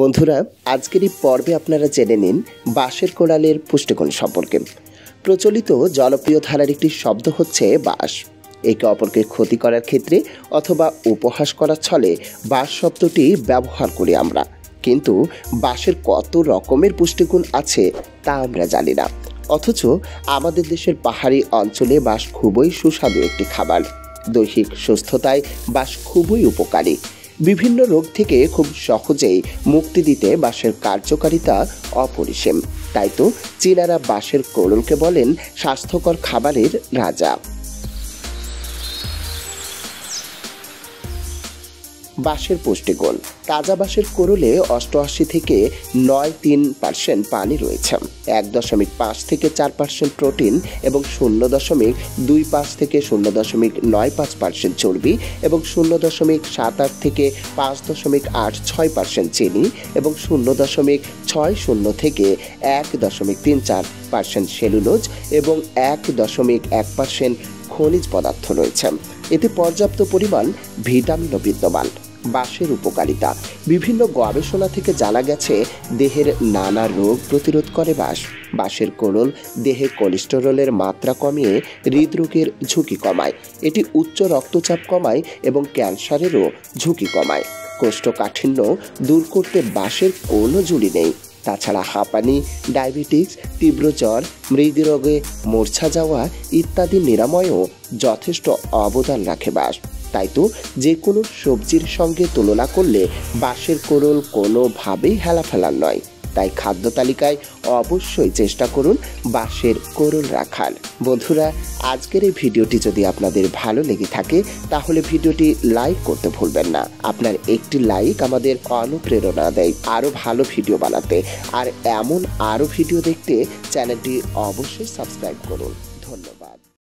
বন্ধুরা, আজকের এই পর্বে আপনারা জেনে নিন বাঁশের কোড়ালের পুষ্টিগুণ সম্পর্কে। প্রচলিত জনপ্রিয় ধারার একটি শব্দ হচ্ছে বাঁশ। একে অপরকে ক্ষতি করার ক্ষেত্রে অথবা উপহাস করার ছলে বাঁশ শব্দটি ব্যবহার করি আমরা। কিন্তু বাঁশের কত রকমের পুষ্টিগুণ আছে তা আমরা জানি না। অথচ আমাদের দেশের পাহাড়ি অঞ্চলে বাঁশ খুবই সুস্বাদু একটি খাবার। দৈহিক সুস্থতায় বাঁশ খুবই উপকারী। বিভিন্ন রোগ থেকে খুব সহজেই মুক্তি দিতে বাঁশের কার্যকারিতা অপরিসীম। তাই তো চীনারা বাঁশের কোড়লকে বলেন স্বাস্থ্যকর খাবারের রাজা। বাঁশের পুষ্টিগুণ। তাজা বাঁশের কোরলে অষ্টআশি থেকে নয় তিন পার্সেন্ট পানি রয়েছে। এক দশমিক পাঁচ থেকে চার পার্সেন্ট প্রোটিন এবং শূন্য দশমিক দুই পাঁচ থেকে শূন্য দশমিক নয় পাঁচ পার্সেন্ট চর্বি এবং শূন্য দশমিক সাত আট থেকে পাঁচ দশমিক আট ছয় পার্সেন্ট চিনি এবং শূন্য দশমিক ছয় শূন্য থেকে এক দশমিক তিন চার পার্সেন্ট সেলুলোজ এবং এক দশমিক এক পার্সেন্ট খনিজ পদার্থ রয়েছে। এতে পর্যাপ্ত পরিমাণ ভিটামিনও বিদ্যমান। বাঁশের উপকারিতা। বিভিন্ন গবেষণা থেকে জানা গেছে, দেহের নানা রোগ প্রতিরোধ করে বাঁশ। বাঁশের কোড়ল দেহে কোলেস্টেরলের মাত্রা কমিয়ে হৃদরোগের ঝুঁকি কমায়। এটি উচ্চ রক্তচাপ কমায় এবং ক্যান্সারেরও ঝুঁকি কমায়। কোষ্ঠকাঠিন্য দূর করতে বাঁশের কোনো জুড়ি নেই। তাছাড়া হাঁপানি, ডায়াবেটিস, তীব্র জ্বর মৃগরোগে মূর্ছা যাওয়া ইত্যাদি নিরাময়েও যথেষ্ট অবদান রাখে বাস। তাই তো যে কোনো সবজির সঙ্গে তুলনা করলে বাঁশের কোরল কোনোভাবেই হেলাফেলার নয়। তাই খাদ্য তালিকায় অবশ্যই চেষ্টা করুন বাঁশের কোরল রাখার বন্ধুরা, আজকের এই ভিডিওটি যদি আপনাদের ভালো লেগে থাকে, তাহলে ভিডিওটি লাইক করতে ভুলবেন না। আপনার একটি লাইক আমাদের অনুপ্রেরণা দেয় আরও ভালো ভিডিও বানাতে। আর এমন আরও ভিডিও দেখতে চ্যানেলটি অবশ্যই সাবস্ক্রাইব করুন। ধন্যবাদ।